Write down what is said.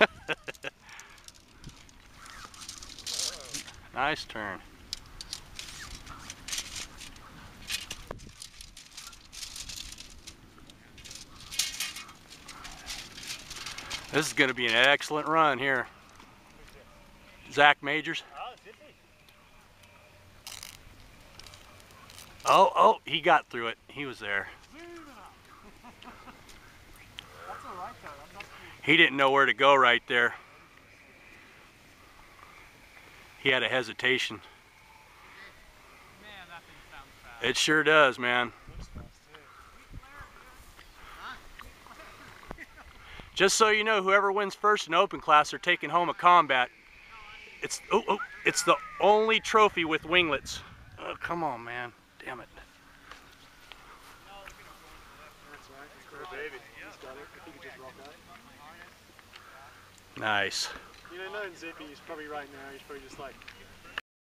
nice turn. This is going to be an excellent run here. Zac Majors. Oh, oh, he got through it. He was there. He didn't know where to go right there. He had a hesitation. It sure does, man. Just so you know, whoever wins first in open class are taking home a combat. It's oh, oh it's the only trophy with winglets. Oh, come on, man. Damn it. Nice. You know, knowing Zippy, he's probably right now, he's probably just like,